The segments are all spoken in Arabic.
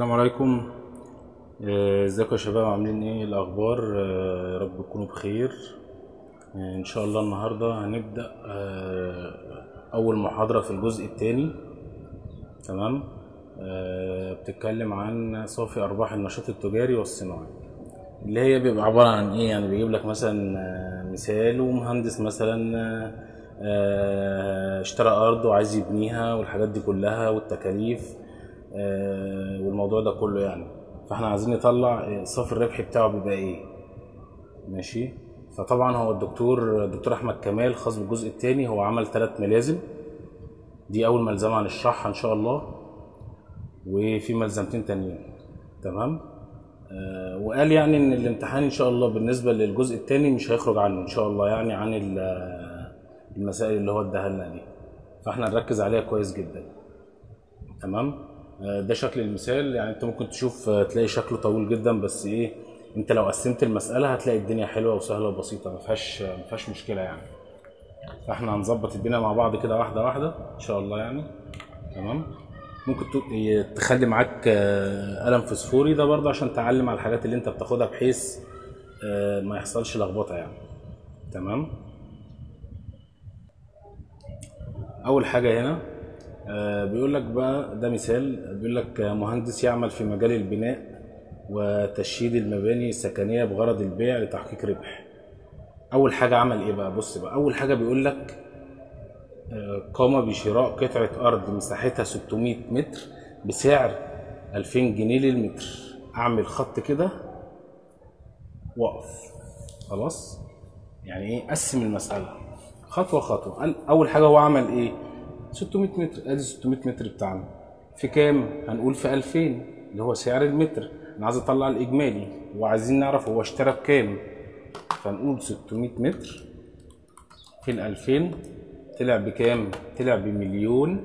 السلام عليكم. آه، ازيكم يا شباب؟ عاملين إيه؟ الأخبار؟ آه، يا رب تكونوا بخير. آه، إن شاء الله النهارده هنبدأ أول محاضرة في الجزء الثاني تمام؟ بتتكلم عن صافي أرباح النشاط التجاري والصناعي اللي هي بيبقى عبارة عن إيه؟ يعني بيجيب لك مثلا مثال ومهندس مثلا اشترى أرض وعايز يبنيها والحاجات دي كلها والتكاليف. والموضوع ده كله يعني. فاحنا عايزين نطلع آه، صافي الربح بتاعه بيبقى إيه. ماشي؟ فطبعا هو الدكتور الدكتور أحمد كمال خاص بالجزء الثاني هو عمل ثلاث ملازم. دي أول ملزمة هنشرحها إن شاء الله. وفي ملزمتين تانيين. تمام؟ آه وقال يعني إن الامتحان إن شاء الله بالنسبة للجزء الثاني مش هيخرج عنه إن شاء الله يعني عن ال- المسائل اللي هو اداها لنا دي. فإحنا نركز عليها كويس جدا. تمام؟ آه، ده شكل المثال. يعني انت ممكن تشوف آه، تلاقي شكله طويل جدا بس إيه انت لو قسمت المسألة هتلاقي الدنيا حلوة وسهلة وبسيطة. ما فيهاش ما فيهاش مشكلة يعني. فاحنا هنظبط الدنيا مع بعض كده واحدة واحدة إن شاء الله يعني. تمام؟ ممكن تخلي معاك آه، قلم فسفوري ده برضه عشان تعلم على الحاجات اللي انت بتاخدها بحيث آه، ما يحصلش لخبطة يعني. تمام؟ أول حاجة هنا آه، بيقول لك بقى ده مثال. بيقول لك آه، مهندس يعمل في مجال البناء وتشييد المباني السكنية بغرض البيع لتحقيق ربح. أول حاجة عمل إيه بقى؟ بص بقى أول حاجة بيقول لك آه، قام بشراء قطعة أرض مساحتها 600 متر بسعر 2000 جنيه للمتر. أعمل خط كده وأقف. خلاص؟ يعني إيه؟ قسم المسألة خطوة خطوة. أول حاجة هو عمل إيه؟ 600 متر ادي 600 متر بتاعنا. في كام؟ هنقول في 2000 اللي هو سعر المتر. أنا عايز أطلع الإجمالي. وعايزين نعرف هو اشترى بكام. فنقول 600 متر. في ال 2000 طلع بكام؟ طلع بمليون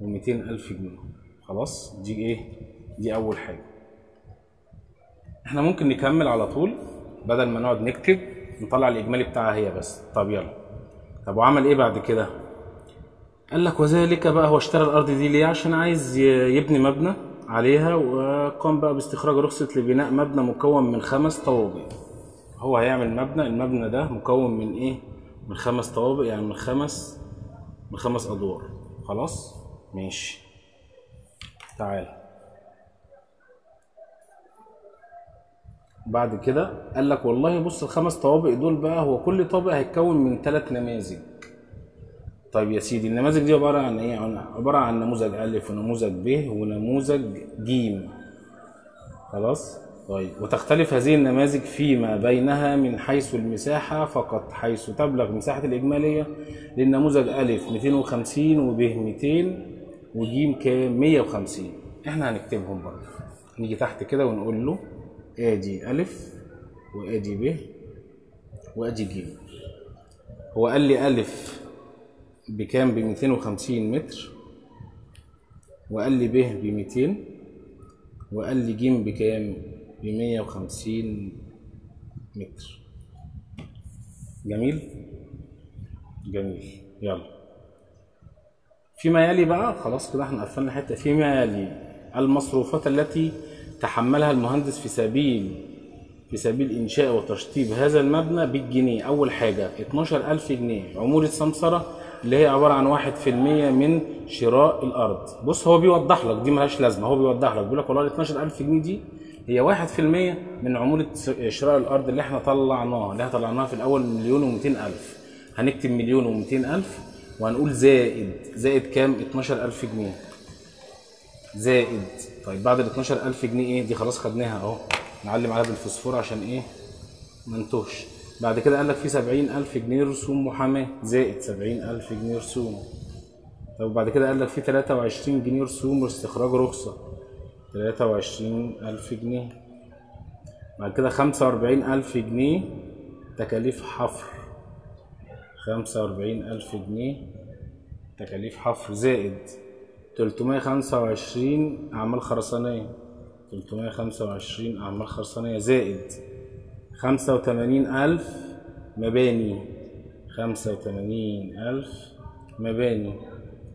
و200 ألف جنيه. خلاص؟ دي إيه؟ دي أول حاجة. إحنا ممكن نكمل على طول بدل ما نقعد نكتب نطلع الإجمالي بتاعها هي بس. طب يلا. طب وعمل إيه بعد كده؟ قال لك وذلك بقى هو اشترى الأرض دي ليه؟ عشان عايز يبني مبنى عليها وقام بقى باستخراج رخصة لبناء مبنى مكون من خمس طوابق. هو هيعمل مبنى المبنى ده مكون من إيه؟ من خمس طوابق يعني من خمس من خمس أدوار. خلاص؟ ماشي. تعال. بعد كده قال لك والله بص الخمس طوابق دول بقى هو كل طابق هيتكون من ثلاث نماذج. طيب يا سيدي النماذج دي عبارة عن إيه؟ عبارة عن نموذج ألف ونموذج ب ونموذج ج. خلاص؟ طيب وتختلف هذه النماذج فيما بينها من حيث المساحة فقط حيث تبلغ مساحة الإجمالية للنموذج ألف 250 وب 200 وج كام 150 إحنا هنكتبهم برضه. نيجي تحت كده ونقول له ادي ألف وادي ب وادي ج. هو قال لي ألف بكام؟ ب 250 متر. وقال لي ب ب 200 وقال لي ج بكام؟ ب 150 متر. جميل؟ جميل. يلا. فيما يلي بقى خلاص كده إحنا قفلنا حتة. فيما يلي المصروفات التي تحملها المهندس في سبيل في سبيل إنشاء وتشطيب هذا المبنى بالجنيه. أول حاجة 12000 جنيه. عمولة سمسرة اللي هي عبارة عن 1% من شراء الأرض. بص هو بيوضح لك دي ملهاش لازمة هو بيوضح لك. بيقول لك والله ال 12000 جنيه دي هي 1% من عمولة شراء الأرض اللي إحنا طلعناها اللي إحنا طلعناها في الأول مليون و200 ألف. هنكتب مليون و200 ألف وهنقول زائد. زائد كام؟ 12000 جنيه. زائد. طيب بعد ال 12000 جنيه إيه؟ دي خلاص خدناها أهو. نعلم عليها بالفوسفور عشان إيه؟ ما نتوهش. بعد كده قال لك في 70000 جنيه رسوم محاماة. زائد 70000 جنيه رسوم. طب بعد كده قال لك في 23 جنيه رسوم واستخراج رخصة. 23000 جنيه. بعد كده 45000 جنيه تكاليف حفر. 45000 جنيه تكاليف حفر. زائد 325 أعمال خرسانية. 325 أعمال خرسانية. زائد 85000 مباني. 85000 مباني.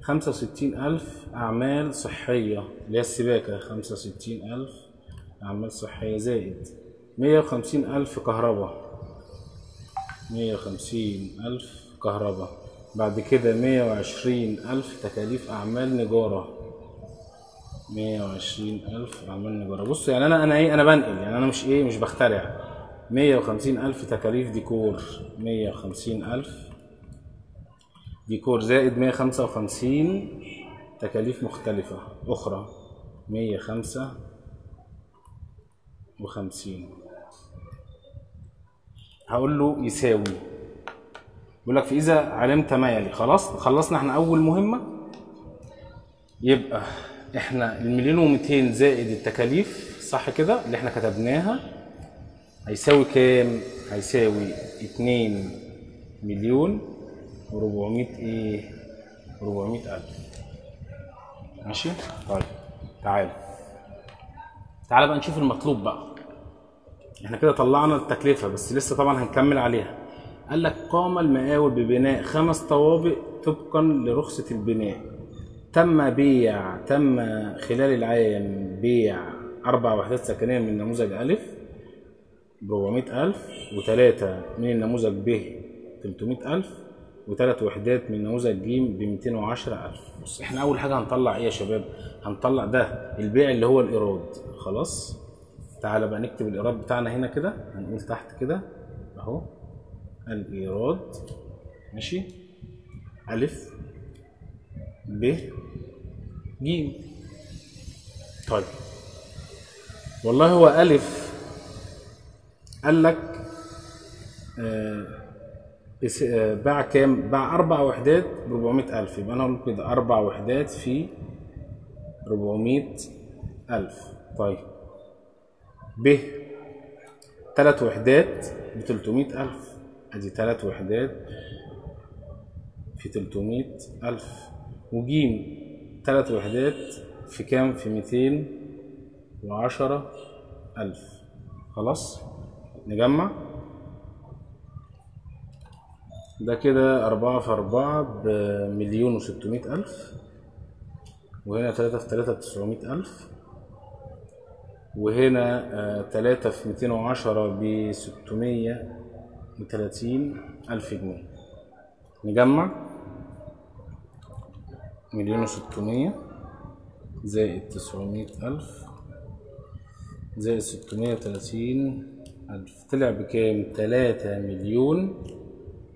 خمسة وستين ألف أعمال صحية اللي هي السباكة. خمسة وستين ألف أعمال صحية. زائد مية وخمسين ألف كهرباء. مية وخمسين ألف كهرباء. بعد كده مية وعشرين ألف تكاليف أعمال نجارة. مية وعشرين ألف أعمال نجارة. بص يعني أنا أنا إيه أنا بنقل يعني أنا مش إيه مش بخترع. مية وخمسين ألف تكاليف ديكور. مية وخمسين ألف ديكور زائد مية خمسة وخمسين تكاليف مختلفة أخرى. مية خمسة وخمسين. هقول له يساوي. بيقول لك فإذا علمت ما يلي. خلاص؟ خلصنا إحنا أول مهمة؟ يبقى إحنا المليون ومئتين زائد التكاليف صح كده؟ اللي إحنا كتبناها هيساوي كام؟ هيساوي اتنين مليون وربعمية إيه؟ ربعمية ألف ماشي؟ طيب تعال تعال بقى نشوف المطلوب بقى إحنا كده طلعنا التكلفة بس لسه طبعا هنكمل عليها قال لك قام المقاول ببناء خمس طوابق طبقا لرخصة البناء تم بيع تم خلال العام بيع أربع وحدات سكنية من نموذج ألف ب 400000 وثلاثة من النموذج ب 300000 وثلاث وحدات من نموذج ج ب 210000 بص إحنا أول حاجة هنطلع إيه يا شباب؟ هنطلع ده البيع اللي هو الإيراد. خلاص؟ تعالى بقى نكتب الإيراد بتاعنا هنا كده هنقول تحت كده أهو. الإيراد ماشي؟ ألف ب ج. طيب. والله هو ألف قال لك آه آه، باع كام؟ باع أربع وحدات ب 400000 يبقى أنا أقول كده أربع وحدات في 400000 طيب ب تلات وحدات ب 300000 أدي تلات وحدات في 300000 وجيم تلات وحدات في كام؟ في 210000 خلاص؟ نجمع. ده كده أربعة في أربعة بمليون وستمائة ألف وهنا تلاتة في تلاتة بتسعمائة ألف وهنا آه، تلاتة في ميتين وعشرة بستمية وتلاتين ألف جنيه. نجمع. مليون وستمية زائد تسعمائة ألف زائد ستمية وتلاتين طلع بكام؟ تلاتة مليون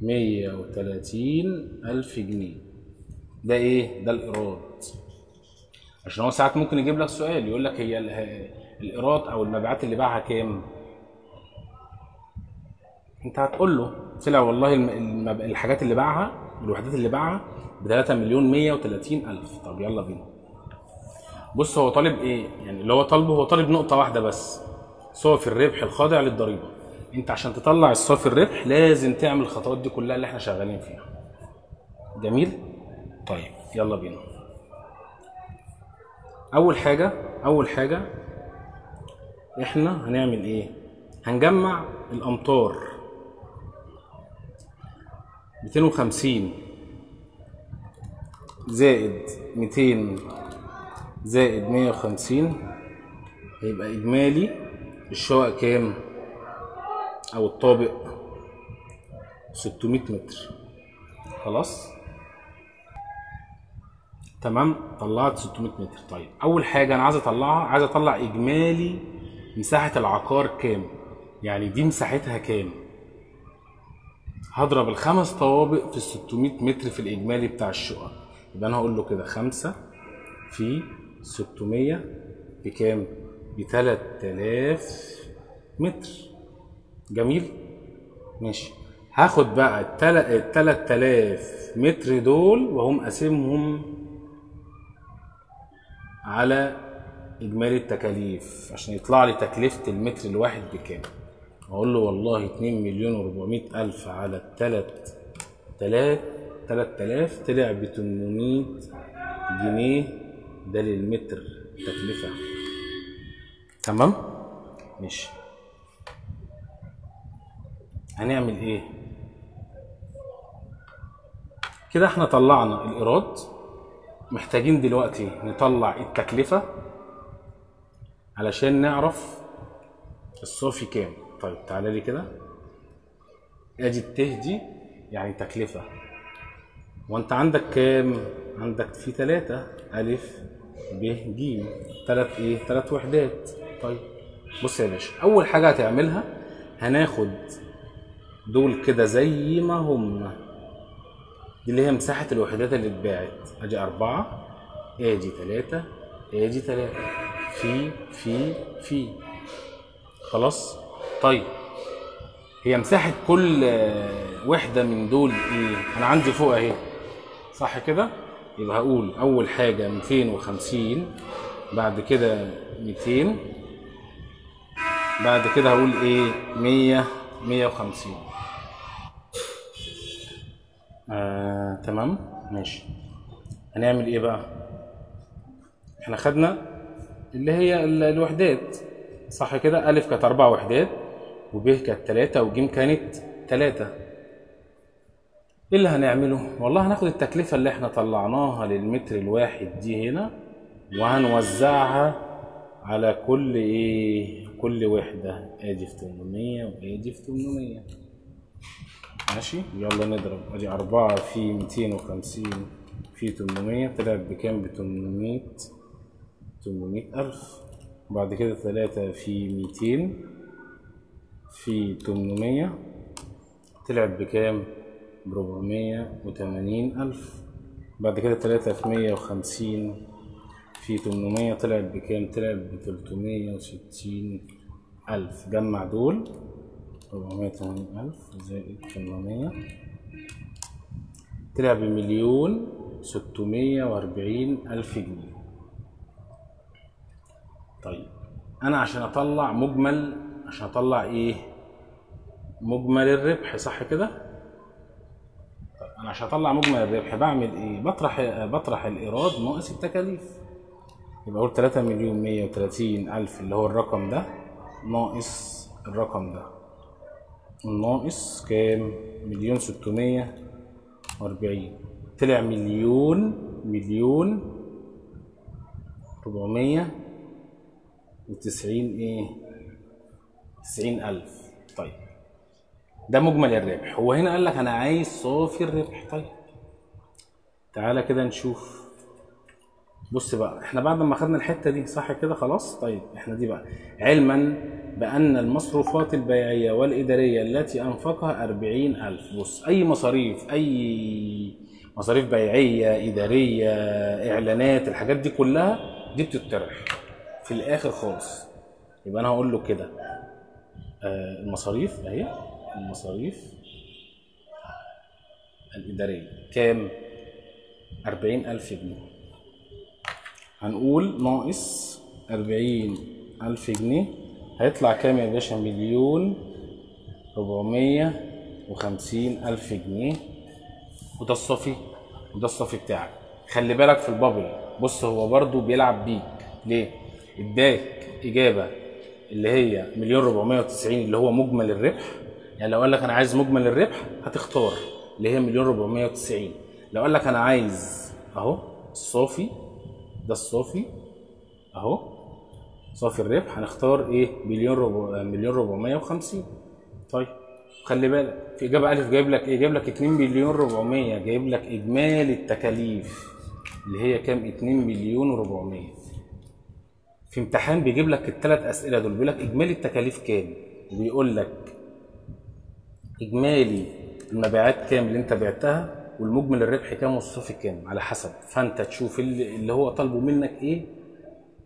مية وتلاتين ألف جنيه ده إيه؟ ده الإيراد عشان هو ساعات ممكن يجيب لك سؤال يقول لك هي ال- الإيراد أو المبيعات اللي باعها كام؟ أنت هتقول له طلع والله. الحاجات اللي باعها الوحدات اللي باعها ب 3 مليون 130 ألف طب يلا بينا بص هو طالب إيه يعني اللي هو طالبه هو طالب نقطة واحدة بس صافي الربح الخاضع للضريبة. انت عشان تطلع الصافي الربح لازم تعمل الخطوات دي كلها اللي إحنا شغالين فيها. جميل؟ طيب يلا بينا. أول حاجة أول حاجة إحنا هنعمل إيه؟ هنجمع الامتار 250 زائد 200 زائد 150 هيبقى إجمالي الشقق كام؟ أو الطابق 600 متر خلاص؟ تمام طلعت 600 متر طيب أول حاجة أنا عايز أطلعها عايز أطلع إجمالي مساحة العقار كام؟ يعني دي مساحتها كام؟ هضرب الخمس طوابق في 600 متر في الإجمالي بتاع الشقق يبقى أنا هقول له كده خمسة في 600 بكام؟ ب 3000 متر جميل؟ ماشي هاخد بقى ال 3000 متر دول وهم قاسمهم على إجمالي التكاليف عشان يطلع لي تكلفة المتر الواحد بكام؟ أقول له والله 2 مليون و400 ألف على تلات تلات آلاف طلع ب 800 جنيه ده للمتر تكلفة تمام؟ ماشي. هنعمل إيه؟ كده إحنا طلعنا الإيراد. محتاجين دلوقتي نطلع التكلفة علشان نعرف الصافي كام. طيب تعالى لي كده. آدي الته دي يعني تكلفة. وأنت عندك كام؟ عندك في تلاتة. ألف ب ج. تلات إيه؟ تلات وحدات. طيب بص يا باشا أول حاجة هتعملها هناخد دول كده زي ما هم. دي اللي هي مساحة الوحدات اللي اتباعت. أدي أربعة ادي تلاتة ادي تلاتة. في في في. خلاص؟ طيب هي مساحة كل وحدة من دول إيه؟ أنا عندي فوق أهي. صح كده؟ يبقى هقول أول حاجة 250 بعد كده 200 بعد كده هقول إيه؟ 100 150 آه، تمام ماشي هنعمل إيه بقى؟ إحنا خدنا اللي هي ال- الوحدات صح كده ألف كانت أربع وحدات وب كانت تلاتة وج كانت تلاتة إيه اللي هنعمله؟ والله هناخد التكلفة اللي إحنا طلعناها للمتر الواحد دي هنا وهنوزعها على كل إيه؟ كل وحدة. ادي في 800 وادي في 800 ماشي؟ يلا نضرب. ادي أربعة في 250 في 800 طلعت بكام؟ ب 800 800 ألف. وبعد كده تلاتة في 200 في 800 طلعت بكام؟ بربعمية وتمانين ألف. بعد كده تلاتة في مية وخمسين في تمنمية طلعت بكام؟ طلعت بتلتمية وستين ألف جمع دول ربعمية وتمانين ألف زائد تمنمية طلع بمليون ستمية وأربعين ألف جنيه طيب أنا عشان أطلع مجمل عشان أطلع إيه؟ مجمل الربح صح كده؟ أنا عشان أطلع مجمل الربح بعمل إيه بطرح بطرح الإيراد ناقص التكاليف يبقى أقول 3 مليون 130 ألف اللي هو الرقم ده ناقص الرقم ده. الناقص كام؟ مليون 640 طلع مليون مليون 490 إيه؟ 90 ألف. طيب ده مجمل الربح. هو هنا قال لك أنا عايز صافي الربح. طيب تعالى كده نشوف بص بقى إحنا بعد ما خدنا الحتة دي صح كده؟ خلاص؟ طيب إحنا دي بقى. علما بأن المصروفات البيعية والإدارية التي أنفقها أربعين ألف. بص أي مصاريف أي مصاريف بيعية إدارية إعلانات الحاجات دي كلها دي بتطرح في الآخر خالص. يبقى أنا هقول له كده. آه المصاريف أهي المصاريف الإدارية كام؟ أربعين ألف جنيه. هنقول ناقص أربعين ألف جنيه. هيطلع كام يا باشا؟ مليون ربعمية وخمسين ألف جنيه. وده الصافي وده الصافي بتاعك. خلي بالك في البابل. بص هو برضو بيلعب بيك. ليه؟ إداك إجابة اللي هي مليون ربعمية وتسعين اللي هو مجمل الربح. يعني لو قال لك أنا عايز مجمل الربح هتختار اللي هي مليون 490 لو قال لك أنا عايز أهو الصافي ده الصافي. أهو. صافي الربح. هنختار إيه؟ مليون ربع مليون 450 طيب. خلي بالك. في إجابة ألف. جايب لك إيه؟ جايب لك 2 مليون 400 جايب لك إجمالي التكاليف. اللي هي كام؟ 2 مليون و400 في امتحان بيجيب لك الثلاث أسئلة دول. بيقول لك إجمالي التكاليف كام؟ وبيقول لك إجمالي المبيعات كام اللي أنت بعتها؟ والمجمل الربح كام والصافي كام؟ على حسب. فأنت تشوف اللي, هو طالبه منك إيه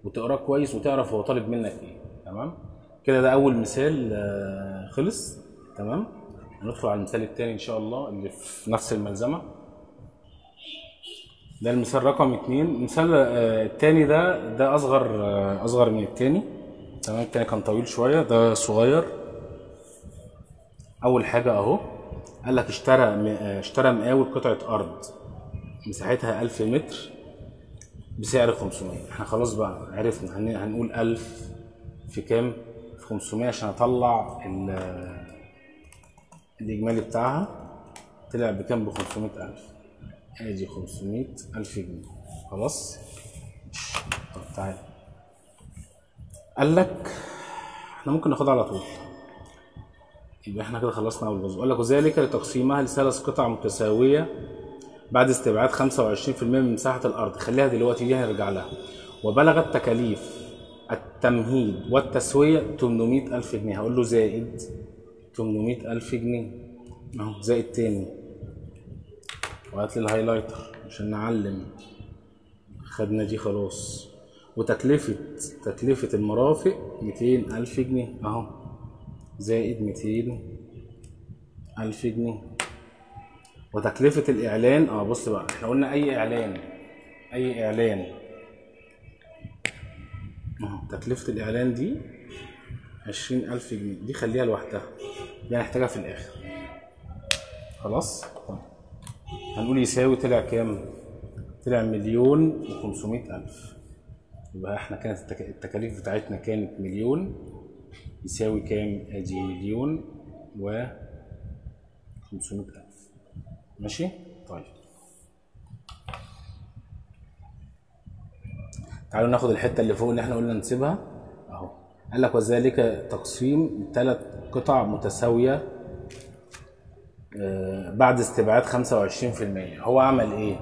وتقراه كويس وتعرف هو طالب منك إيه. تمام؟ كده ده أول مثال آه، خلص. تمام؟ هندخل على المثال الثاني إن شاء الله اللي في نفس الملزمة. ده المثال رقم اتنين. المثال آه، التاني ده ده أصغر آه، أصغر من التاني. تمام؟ التاني كان طويل شوية ده صغير. أول حاجة أهو. قال لك اشترى اشترى مقاول قطعة أرض. مساحتها 1000 متر بسعر 500 إحنا خلاص بقى عرفنا. هن- هنقول 1000 في كام؟ في 500 عشان أطلع ال- الإجمالي بتاعها. طلع بكام؟ ب 500000 ادي 500000 جنيه. خلاص؟ طب تعال. قال لك إحنا ممكن ناخدها على طول. يبقى إحنا كده خلصنا أول جزء. قال لك وذلك لتقسيمها لثلاث قطع متساوية بعد استبعاد 25% من مساحة الأرض. خليها دلوقتي دي هنرجع لها. وبلغت تكاليف التمهيد والتسوية 800 ألف جنيه. هقول له زائد 800 ألف جنيه. أهو زائد تاني. وهات لي الهايلايتر عشان نعلم. خدنا دي خلاص. وتكلفة تكلفة المرافق 200 ألف جنيه. أهو. زائد 200 ألف جنيه. وتكلفة الإعلان آه بص بقى إحنا قلنا أي إعلان أي إعلان. تكلفة الإعلان دي 20 ألف جنيه دي خليها لوحدها دي هنحتاجها في الآخر. خلاص؟ طيب. هنقول يساوي طلع كام؟ طلع مليون وخمسمائة ألف. يبقى إحنا كانت التك- التكاليف بتاعتنا كانت مليون يساوي كام؟ آدي مليون و 500 ألف ماشي؟ طيب تعالوا ناخد الحتة اللي فوق اللي إحنا قلنا نسيبها أهو قال لك وذلك تقسيم ثلاث قطع متساوية آه، بعد استبعاد 25% هو عمل إيه؟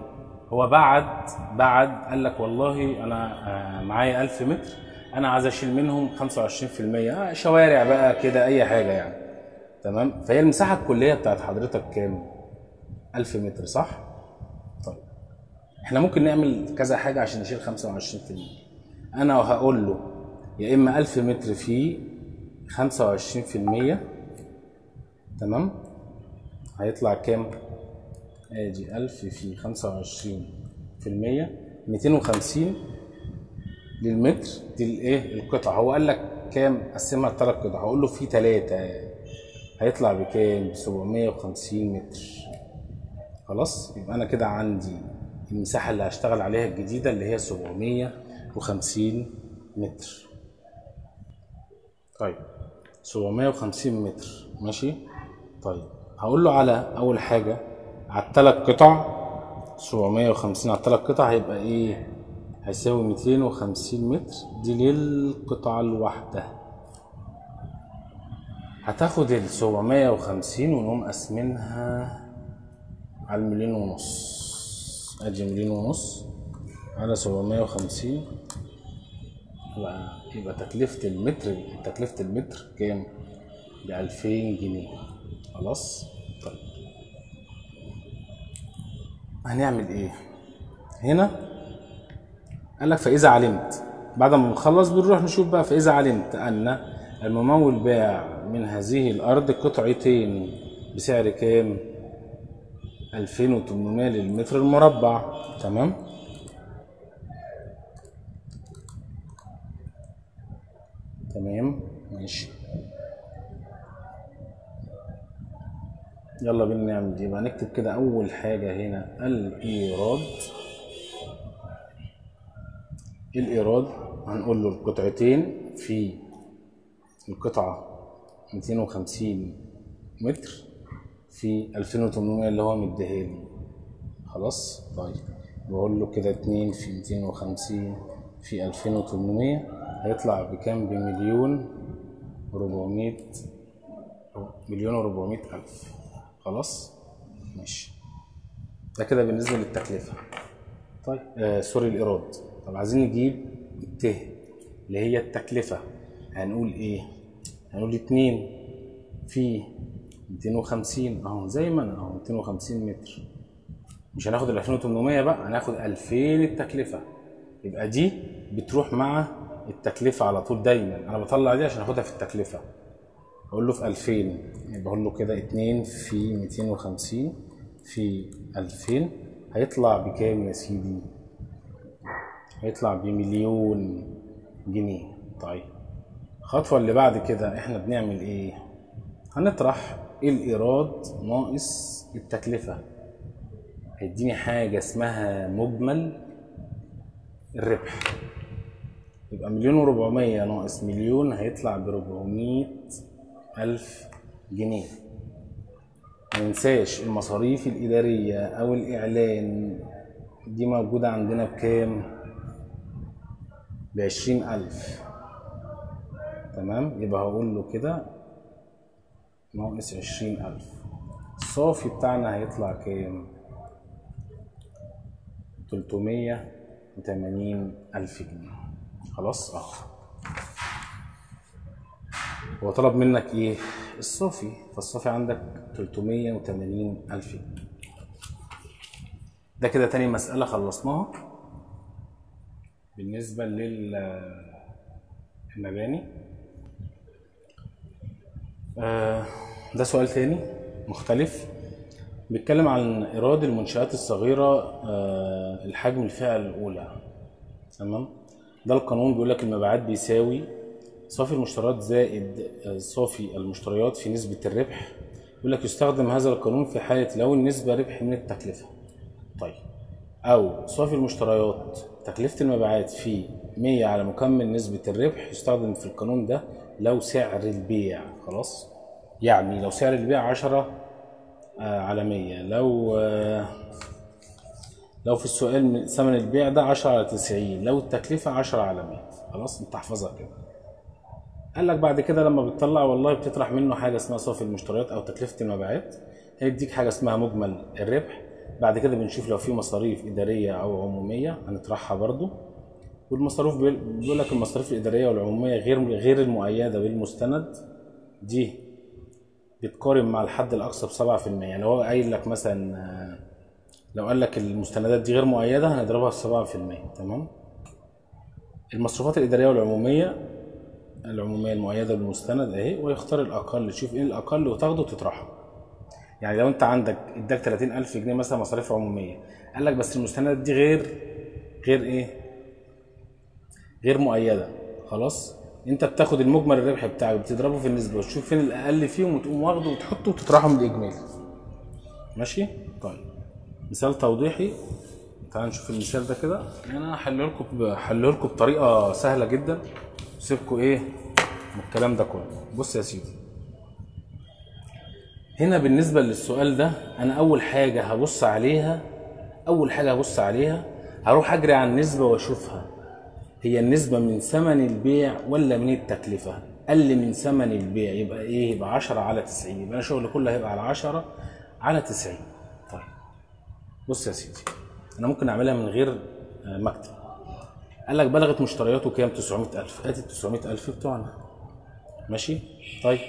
هو بعد بعد قال لك والله أنا آه، معايا 1000 متر أنا عايز أشيل منهم 25% آه، شوارع بقى كده أي حاجة يعني. تمام؟ فهي المساحة الكلية بتاعت حضرتك كام؟ 1000 متر صح؟ طيب. إحنا ممكن نعمل كذا حاجة عشان نشيل 25% أنا هقول له يا إما 1000 متر في 25% تمام؟ هيطلع كام؟ ادي 1000 في 25 في المية. 250 للمتر دي الايه؟ القطعة. هو قال لك كام؟ قسمها لثلاث قطع. هقول له في ثلاثة. هيطلع بكام؟ ب 750 متر. خلاص؟ يبقى أنا كده عندي المساحة اللي هشتغل عليها الجديدة اللي هي 750 متر. طيب. 750 متر. ماشي؟ طيب. هقول له على أول حاجة. على الثلاث قطع 750 على الثلاث قطع هيبقى إيه؟ هيساوي 250 متر دي للقطعة الواحدة هتاخد ال 750 ونقوم قاسمينها على المليون ونص أدي مليون ونص على 750 يبقى يبقى تكلفة المتر تكلفة المتر كام؟ ب 2000 جنيه خلاص؟ طيب هنعمل إيه؟ هنا قال لك فإذا علمت. بعد ما نخلص بنروح نشوف بقى فإذا علمت أن الممول باع من هذه الأرض قطعتين بسعر كام؟ 2800 للمتر المربع. تمام؟ تمام ماشي. يلا بينا نعمل دي يبقى نكتب كده أول حاجة هنا الإيراد. الإيراد هنقول له القطعتين في القطعة 250 متر في 2800 اللي هو مديها لي. خلاص؟ طيب. بقول له كده 2 في 250 في 2800 هيطلع بكام؟ بمليون 400 مليون و400 ألف. خلاص؟ ماشي. ده كده بالنسبة للتكلفة. طيب. آه سوري الإيراد. طب عايزين نجيب الت اللي هي التكلفة. هنقول إيه؟ هنقول 2 في 250 أهو زي ما أنا أهو 250 متر. مش هناخد ال 2800 بقى هناخد 2000 التكلفة. يبقى دي بتروح مع التكلفة على طول دايما. أنا بطلع دي عشان أخدها في التكلفة. أقول له في 2000 يبقى أقول له كده 2 في 250 في 2000 هيطلع بكام يا سيدي؟ هيطلع بمليون جنيه. طيب الخطوة اللي بعد كده إحنا بنعمل إيه؟ هنطرح الإيراد ناقص التكلفة. هيديني حاجة اسمها مجمل الربح. يبقى مليون وربعمية ناقص مليون هيطلع بربعمية ألف جنيه. ما ننساش المصاريف الإدارية أو الإعلان دي موجودة عندنا بكام؟ بعشرين ألف. تمام؟ يبقى هقول له كده ناقص عشرين ألف. الصافي بتاعنا هيطلع كام؟ تلتمية وتمانين ألف جنيه. خلاص؟ آه. هو طلب منك إيه؟ الصافي. فالصافي عندك تلتمية وتمانين ألف جنيه. ده كده تاني مسألة خلصناها. بالنسبة للمباني آه، ده سؤال تاني مختلف. بيتكلم عن إيراد المنشآت الصغيرة آه، الحجم الفئة الأولى. تمام؟ ده القانون بيقول لك المبيعات بيساوي صافي المشتريات زائد آه، صافي المشتريات في نسبة الربح. يقول لك يستخدم هذا القانون في حالة لو النسبة ربح من التكلفة. طيب. أو صافي المشتريات تكلفة المبيعات في 100 على مكمل نسبة الربح يستخدم في القانون ده لو سعر البيع خلاص؟ يعني لو سعر البيع 10 آه، على 100 لو آه، لو في السؤال من ثمن البيع ده 10 على 90 لو التكلفة 10 على 100 خلاص؟ انت احفظها كده. قال لك بعد كده لما بتطلع والله بتطرح منه حاجة اسمها صافي المشتريات أو تكلفة المبيعات هيديك حاجة اسمها مجمل الربح. بعد كده بنشوف لو في مصاريف إدارية أو عمومية هنطرحها برضو. والمصاريف بيقول لك المصاريف الإدارية والعمومية غير غير المؤيدة بالمستند. دي بتقارن مع الحد الأقصى ب 7% يعني هو قايل لك مثلا آه، لو قال لك المستندات دي غير مؤيدة هنضربها في 7% تمام؟ المصروفات الإدارية والعمومية العمومية المؤيدة بالمستند أهي ويختار الأقل. تشوف إيه الأقل وتاخده وتطرحه. يعني لو انت عندك اداك 30000 جنيه مثلا مصاريف عمومية قال لك بس المستندات دي غير غير إيه؟ غير مؤيدة. خلاص؟ انت بتاخد المجمل الربح بتاعك بتضربه في النسبة وتشوف فين الأقل فيهم وتقوم واخده وتحطه وتطرحه من الإجمالي. ماشي؟ طيب. مثال توضيحي. تعال نشوف المثال ده كده. أنا هحله لكم هحله لكم بطريقة سهلة جدا. سيبكم إيه من الكلام ده كله. بص يا سيدي. هنا بالنسبة للسؤال ده أنا أول حاجة هبص عليها أول حاجة هبص عليها هروح أجري على النسبة وأشوفها. هي النسبة من ثمن البيع ولا من التكلفة؟ قل من ثمن البيع يبقى إيه؟ يبقى 10 على 90 يبقى أنا شغلي كله هيبقى على 10 على 90 طيب. بص يا سيدي أنا ممكن أعملها من غير آه، مكتب. قال لك بلغت مشترياته كام؟ 900000 ادي 900000 بتوعنا. ماشي؟ طيب.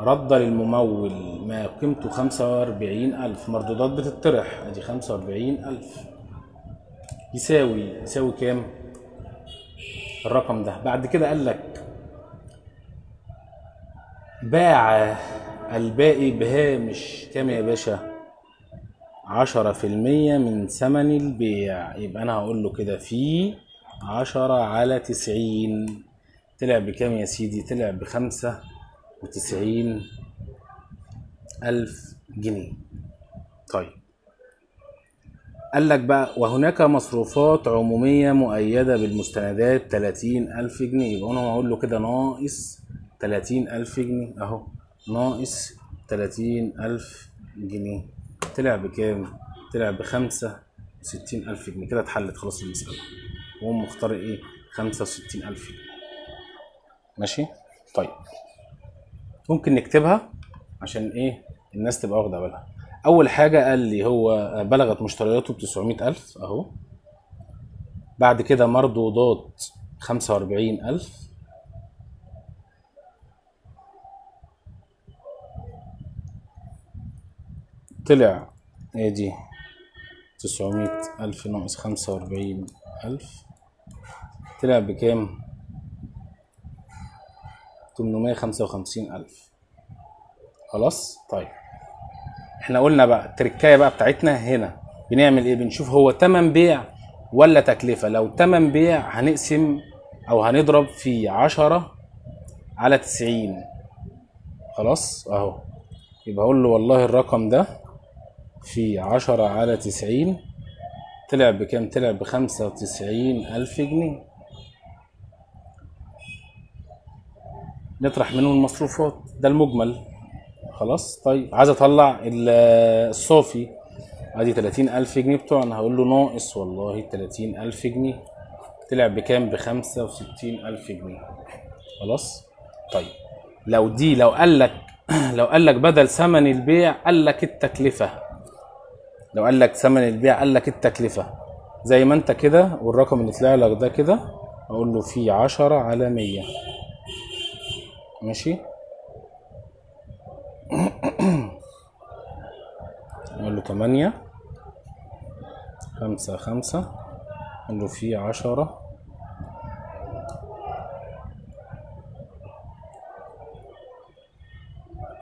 رد للممول ما قيمته 45000 مردودات بتطرح. أدي 45000 يساوي يساوي كام؟ الرقم ده. بعد كده قال لك باع الباقي بهامش كام يا باشا؟ عشرة في المية من ثمن البيع. يبقى أنا هقول له كده في عشرة على تسعين. طلع بكام يا سيدي؟ طلع بخمسة. وتسعين ألف جنيه. طيب. قال لك بقى وهناك مصروفات عمومية مؤيدة بالمستندات تلاتين ألف جنيه. يبقى أنا هقول له كده ناقص تلاتين ألف جنيه. أهو ناقص تلاتين ألف جنيه. طلع بكام؟ طلع بخمسة وستين ألف جنيه. كده اتحلت خلاص المسألة. وهم مختار إيه؟ خمسة وستين ألف جنيه. ماشي؟ طيب. ممكن نكتبها عشان إيه؟ الناس تبقى واخدة بالها أول حاجة قال لي هو بلغت مشترياته بتسعمية ألف أهو بعد كده مردودات خمسة وأربعين ألف طلع إيه دي تسعمية ألف ناقص خمسة وأربعين ألف طلع بكام؟ تمنمية خمسة وخمسين ألف. خلاص؟ طيب. إحنا قلنا بقى التركاية بقى بتاعتنا هنا. بنعمل إيه؟ بنشوف هو تمن بيع ولا تكلفة. لو تمن بيع هنقسم أو هنضرب في عشرة على تسعين. خلاص؟ أهو. يبقى أقول له والله الرقم ده في عشرة على تسعين طلع بكام؟ طلع بخمسة وتسعين ألف جنيه. نطرح منه المصروفات. ده المجمل. خلاص؟ طيب عايز أطلع ال- الصافي ادي 30000 جنيه بتوعنا. هقول له ناقص والله 30000 جنيه. طلع بكام؟ ب 65000 جنيه. خلاص؟ طيب لو دي لو قال لك لو قال لك بدل ثمن البيع قال لك التكلفة. لو قال لك ثمن البيع قال لك التكلفة. زي ما أنت كده والرقم اللي طلع لك ده كده أقول له فيه 10 على 100 ماشي؟ أقول له 8 خمسة خمسة. أقول له فيه عشرة.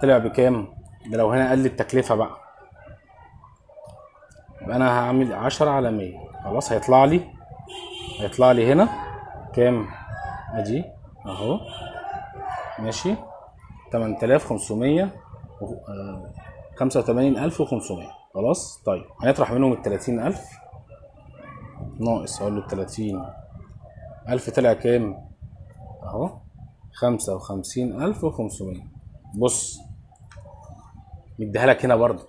طلع بكام؟ ده لو هنا لي التكلفة بقى. يبقى أنا هعمل عشرة على مية. خلاص هيطلع لي. هيطلع لي هنا. كام؟ أدي أهو. ماشي. تمن تلاف خمسمية خمسة وتمانين ألف وخمسمية. خلاص؟ طيب هنطرح منهم التلاتين ألف. ناقص أقول له التلاتين ألف. طلع كام؟ ألف وخمسمية. بص مديها لك هنا برضه.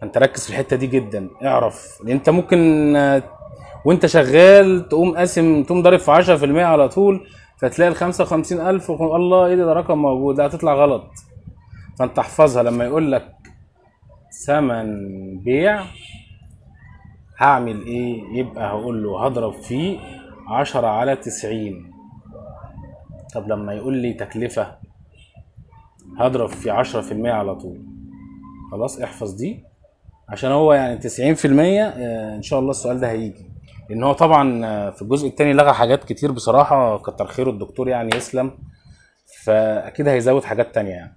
فأنت ركز في الحتة دي جدا. اعرف لأن أنت ممكن آه، وأنت شغال تقوم قاسم تقوم ضارب في عشرة في المية على طول. فتلاقي ألف وخم... الله إيه ده؟ ده رقم موجود. لا هتطلع غلط. فأنت احفظها. لما يقول لك ثمن بيع هعمل إيه؟ يبقى هقول له هضرب فيه عشرة على تسعين. طب لما يقول لي تكلفة هضرب في عشرة في المية على طول. خلاص احفظ دي. عشان هو يعني تسعين في المية آه، إن شاء الله السؤال ده هيجي. لأن هو طبعا في الجزء التاني لغى حاجات كتير بصراحة كتر خيره الدكتور يعني يسلم فأكيد هيزود حاجات تانية يعني.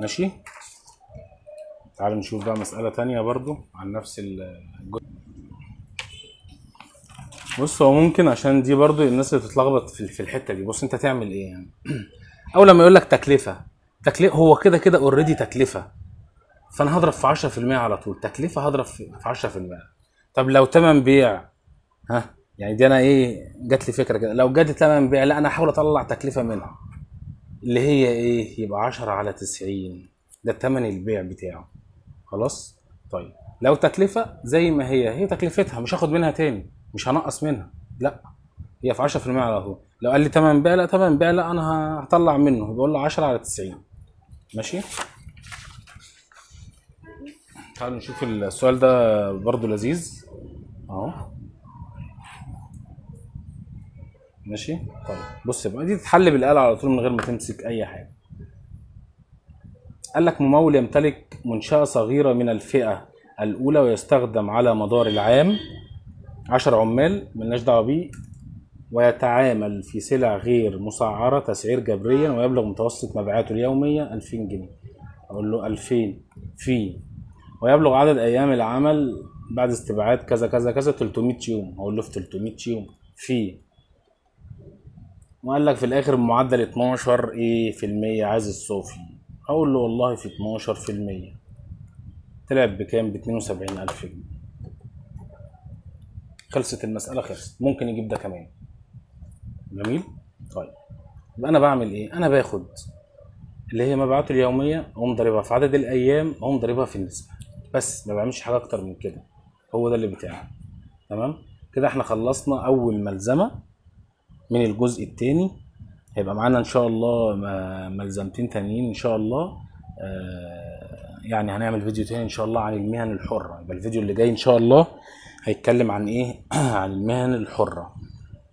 ماشي؟ تعالوا نشوف بقى مسألة تانية برضو عن نفس ال- الجزء. بص هو ممكن عشان دي برضو الناس اللي بتتلخبط في الحتة دي. بص أنت تعمل إيه يعني؟ أول لما يقول لك تكلفة تكلفة هو كده كده اوريدي تكلفة. فأنا هضرب في 10% على طول. تكلفة هضرب في 10% طب لو تمن بيع ها؟ يعني دي أنا إيه جات لي فكرة كده. لو جات لي تمن بيع لا أنا هحاول أطلع تكلفة منها. اللي هي إيه؟ يبقى 10 على 90 ده تمن البيع بتاعه. خلاص؟ طيب. لو تكلفة زي ما هي هي تكلفتها مش هاخد منها تاني مش هنقص منها. لا. هي في 10% على طول. لو قال لي تمن بيع لا تمن بيع لا أنا هطلع منه. بقول له 10 على 90 ماشي؟ تعالوا نشوف السؤال ده برضو لذيذ. اهو. ماشي؟ طيب بص بقى دي تتحل بالآلة على طول من غير ما تمسك أي حاجة. قال لك ممول يمتلك منشأة صغيرة من الفئة الأولى ويستخدم على مدار العام عشر عمال ملناش دعوة بيه ويتعامل في سلع غير مسعرة تسعير جبريا ويبلغ متوسط مبيعاته اليومية 2000 جنيه. أقول له 2000 في. ويبلغ عدد أيام العمل بعد استبعاد كذا كذا كذا 300 يوم. أقول له في 300 يوم. في. وقال لك في الآخر معدل 12 إيه في المية عايز الصوفي أقول له والله في 12 في المية. طلع بكام؟ ب 72 ألف جنيه. خلصت المسألة خلصت. ممكن يجيب ده كمان. جميل؟ طيب. يبقى أنا بعمل إيه؟ أنا باخد اللي هي مبيعاته اليومية أقوم ضاربها في عدد الأيام أقوم ضاربها في النسبة. بس ما بعملش حاجة أكتر من كده. هو ده اللي بتاعي تمام؟ كده إحنا خلصنا أول ملزمة من الجزء التاني. هيبقى معانا إن شاء الله ملزمتين تانيين إن شاء الله. آه، يعني هنعمل فيديو تاني إن شاء الله عن المهن الحرة. يبقى الفيديو اللي جاي إن شاء الله هيتكلم عن إيه؟ عن المهن الحرة.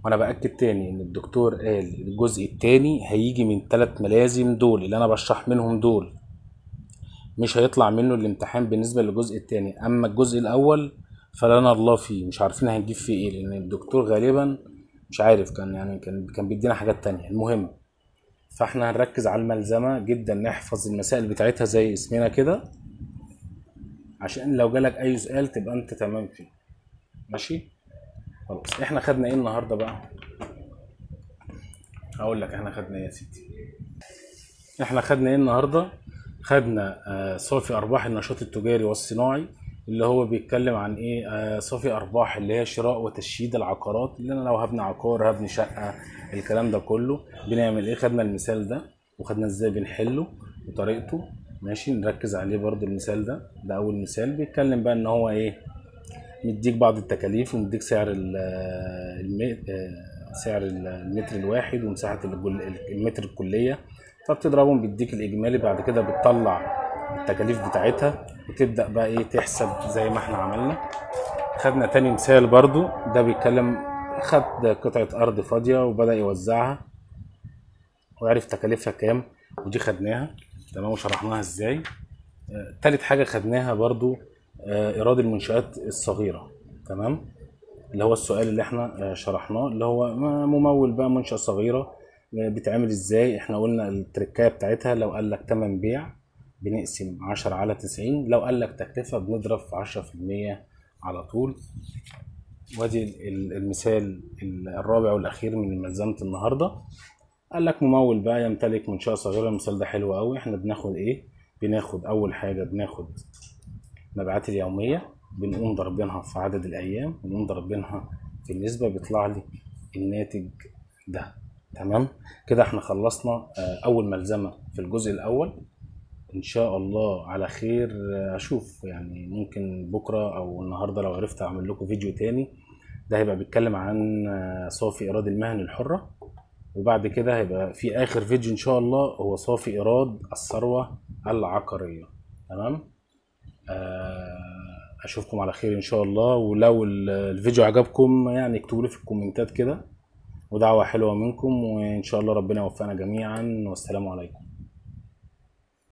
وأنا بأكد تاني إن الدكتور قال الجزء التاني هيجي من ثلاث ملازم دول اللي أنا بشرح منهم دول. مش هيطلع منه الامتحان بالنسبة للجزء التاني. أما الجزء الأول فلنا الله فيه. مش عارفين هنجيب فيه إيه لأن الدكتور غالبا مش عارف كان يعني كان كان بيدينا حاجات تانية. المهم فإحنا هنركز على الملزمة جدا نحفظ المسائل بتاعتها زي اسمنا كده عشان لو جالك أي سؤال تبقى أنت تمام فيه. ماشي؟ خلاص. إحنا خدنا إيه النهارده بقى؟ هقول لك إحنا خدنا إيه يا سيدي إحنا خدنا إيه النهارده؟ خدنا آه، صافي أرباح النشاط التجاري والصناعي. اللي هو بيتكلم عن إيه؟ آه، صافي أرباح اللي هي شراء وتشييد العقارات اللي أنا لو هبني عقار هبني شقة الكلام ده كله. بنعمل إيه؟ خدنا المثال ده وخدنا إزاي بنحله وطريقته. ماشي؟ نركز عليه برضو المثال ده. ده أول مثال. بيتكلم بقى إن هو إيه؟ مديك بعض التكاليف ومديك سعر ال الم- آه، سعر المتر الواحد ومساحة الجل- المتر الكلية. فبتضربهم بيديك الإجمالي. بعد كده بتطلع التكاليف بتاعتها وتبدأ بقى إيه تحسب زي ما إحنا عملنا. خدنا تاني مثال برضو ده بيتكلم خد قطعة أرض فاضية وبدأ يوزعها وعرف تكاليفها كام ودي خدناها تمام وشرحناها إزاي. آه، تالت حاجة خدناها برضو آه، إيراد المنشآت الصغيرة تمام اللي هو السؤال اللي إحنا آه، شرحناه اللي هو ممول بقى منشأة صغيرة بتتعمل إزاي؟ إحنا قلنا التركاية بتاعتها لو قال لك تمن بيع بنقسم عشرة على تسعين. لو قال لك تكلفة بنضرب في عشرة في المية على طول. وادي ال- ال- المثال ال- الرابع والأخير من ملزمة النهاردة. قال لك ممول بقى يمتلك منشأة صغيرة. المثال ده حلو قوي. إحنا بناخد إيه؟ بناخد أول حاجة بناخد مبيعات اليومية. بنقوم ضاربينها في عدد الأيام. ونقوم ضاربينها في النسبة. بيطلع لي الناتج ده. تمام؟ كده إحنا خلصنا آه، أول ملزمة في الجزء الأول. إن شاء الله على خير. أشوف يعني ممكن بكرة أو النهاردة لو عرفت أعمل لكم فيديو تاني. ده هيبقى بيتكلم عن صافي إيراد المهن الحرة. وبعد كده هيبقى في آخر فيديو إن شاء الله هو صافي إيراد الثروة العقارية. تمام؟ آه، أشوفكم على خير إن شاء الله. ولو ال- الفيديو عجبكم يعني اكتبوا لي في الكومنتات كده. ودعوة حلوة منكم. وإن شاء الله ربنا يوفقنا جميعا. والسلام عليكم.